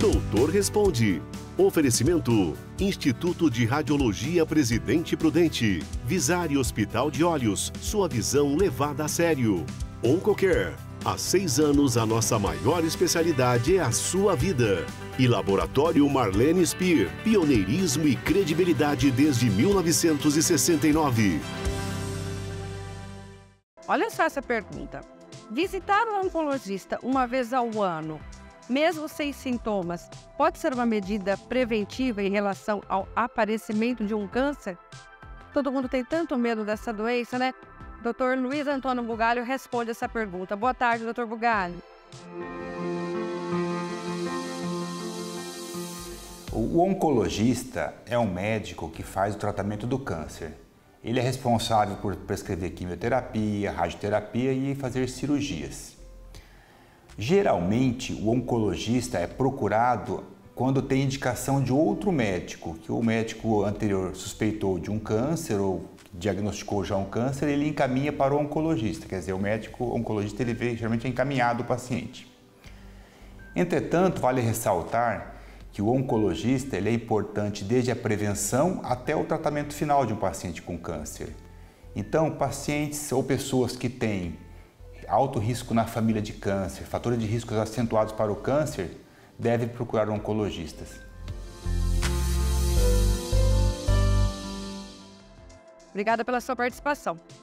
Doutor Responde. Oferecimento: Instituto de Radiologia Presidente Prudente. Visare Hospital de Olhos. Sua visão levada a sério. Oncocare. Há seis anos, a nossa maior especialidade é a sua vida. E Laboratório Marlene Spear. Pioneirismo e credibilidade desde 1969. Olha só essa pergunta. Visitar o oncologista uma vez ao ano, mesmo sem sintomas, pode ser uma medida preventiva em relação ao aparecimento de um câncer? Todo mundo tem tanto medo dessa doença, né? Dr. Luiz Antônio Bugalho responde essa pergunta. Boa tarde, Dr. Bugalho. O oncologista é um médico que faz o tratamento do câncer. Ele é responsável por prescrever quimioterapia, radioterapia e fazer cirurgias. Geralmente, o oncologista é procurado quando tem indicação de outro médico, que o médico anterior suspeitou de um câncer ou diagnosticou já um câncer, ele encaminha para o oncologista, quer dizer, o médico oncologista ele vê, geralmente é encaminhado o paciente. Entretanto, vale ressaltar que o oncologista ele é importante desde a prevenção até o tratamento final de um paciente com câncer. Então, pacientes ou pessoas que têm alto risco na família de câncer, fatores de riscos acentuados para o câncer, devem procurar oncologistas. Obrigada pela sua participação.